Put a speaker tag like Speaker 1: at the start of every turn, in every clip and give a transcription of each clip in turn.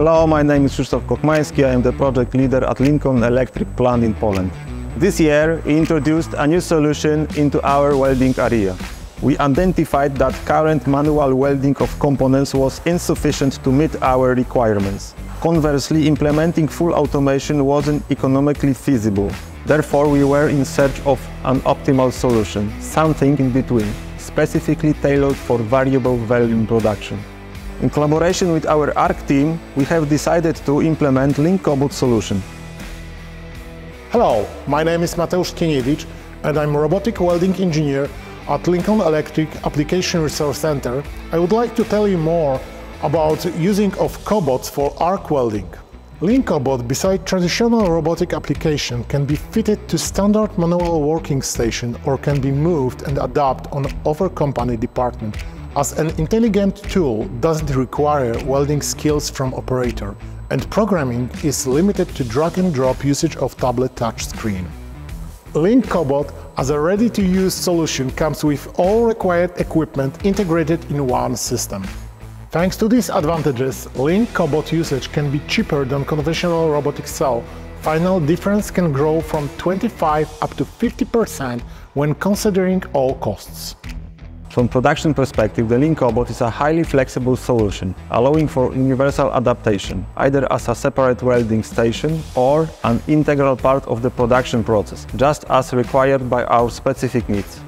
Speaker 1: Hello, my name is Krzysztof Kochmański. I am the project leader at Lincoln Electric plant in Poland. This year, we introduced a new solution into our welding area. We identified that current manual welding of components was insufficient to meet our requirements. Conversely, implementing full automation wasn't economically feasible. Therefore, we were in search of an optimal solution, something in between, specifically tailored for variable volume production. In collaboration with our ARC team, we have decided to implement LincCobot solution.
Speaker 2: Hello, my name is Mateusz Kieniewicz and I'm a robotic welding engineer at Lincoln Electric Application Resource Center. I would like to tell you more about using of cobots for arc welding. LincCobot, beside traditional robotic application, can be fitted to standard manual working station or can be moved and adapted on other company department as an intelligent tool doesn't require welding skills from operator, and programming is limited to drag and drop usage of tablet touchscreen. LincCobot as a ready-to-use solution comes with all required equipment integrated in one system. Thanks to these advantages, LincCobot usage can be cheaper than conventional robotic cell. Final difference can grow from 25 up to 50% when considering all costs.
Speaker 1: From production perspective, the LincCobot is a highly flexible solution, allowing for universal adaptation, either as a separate welding station or an integral part of the production process, just as required by our specific needs.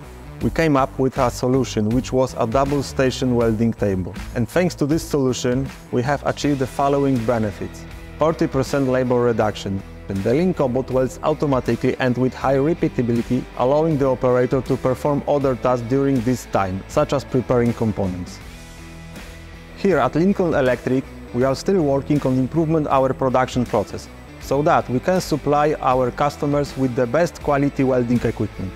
Speaker 1: We came up with a solution which was a double station welding table. And thanks to this solution, we have achieved the following benefits. 40% labor reduction, the LincCobot welds automatically and with high repeatability, allowing the operator to perform other tasks during this time, such as preparing components. Here at Lincoln Electric, we are still working on improving our production process, so that we can supply our customers with the best quality welding equipment.